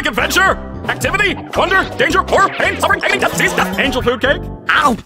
like adventure, activity, wonder, danger, horror, pain, suffering, agony, death, disease, death, angel food cake. Ow!